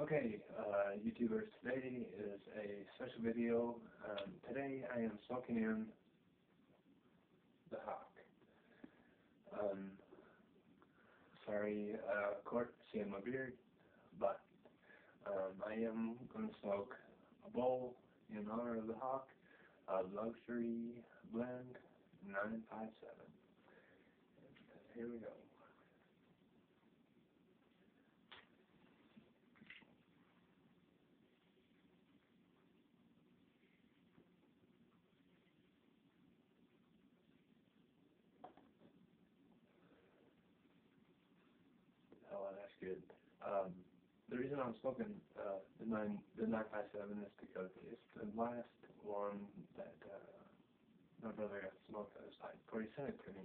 Okay, uh, YouTubers, today is a special video. Um, today I am smoking in the Hawk. Um, sorry, uh, Court, seeing my beard, but um, I am going to smoke a bowl in honor of the Hawk, a luxury blend 957. Here we go. Good. Um, the reason I'm smoking uh, the nine the nine five seven is because it's the last one that uh, my brother got smoked on his side. Corey sent it to me.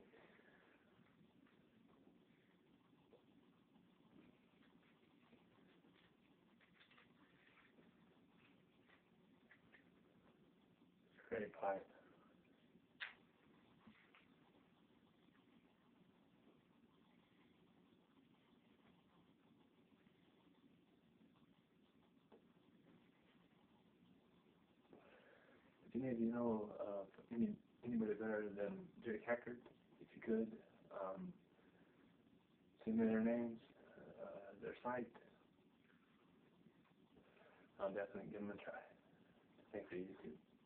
Great pipe. If any of you know uh, any anybody better than Jake Hackard, if you could, um, send me their names, uh, their site. I'll definitely give them a try. Thank you, YouTube.